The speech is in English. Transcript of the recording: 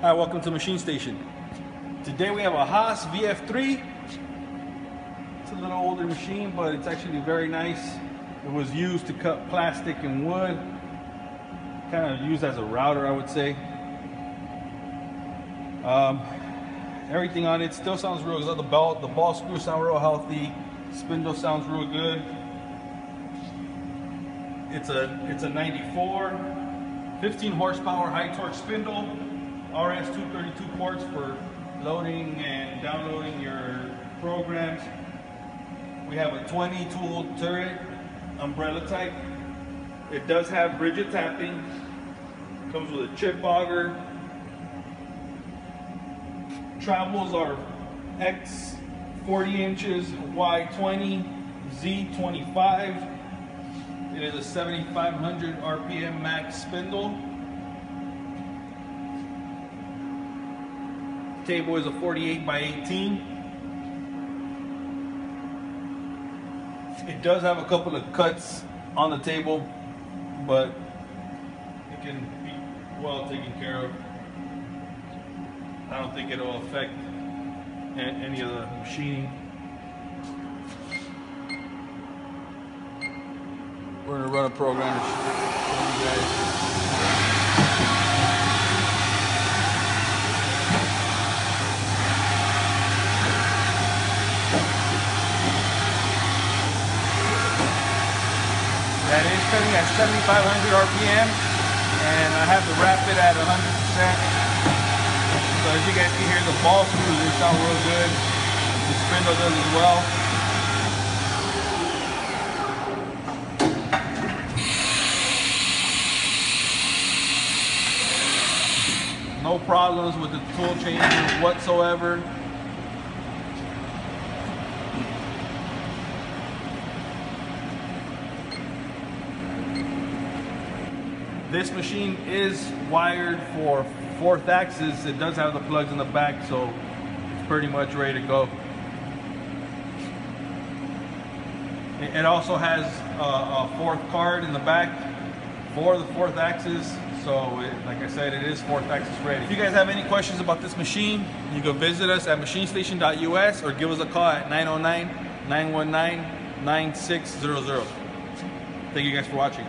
Hi, welcome to Machine Station. Today we have a Haas VF3. It's a little older machine, but it's actually very nice. It was used to cut plastic and wood. Kind of used as a router, I would say. Um, everything on it still sounds real good. The belt, the ball screws sound real healthy. Spindle sounds real good. It's a it's a 94, 15 horsepower high torque spindle. RS-232 ports for loading and downloading your programs. We have a 20 tool turret, umbrella type. It does have rigid tapping. Comes with a chip auger. Travels are X 40 inches, Y 20, Z 25. It is a 7500 RPM max spindle. Table is a 48 by 18. It does have a couple of cuts on the table, but it can be well taken care of. I don't think it'll affect any of the machining. We're gonna run a program to show you guys. That is cutting at 7,500 RPM, and I have the rapid at 100%. So as you guys can hear, the ball screws, they sound real good. The spindle does as well. No problems with the tool changes whatsoever. This machine is wired for fourth axis. It does have the plugs in the back, so it's pretty much ready to go. It also has a, fourth card in the back for the fourth axis. So it, like I said, it is fourth axis ready. If you guys have any questions about this machine, you can visit us at machinestation.us or give us a call at 909-919-9600. Thank you guys for watching.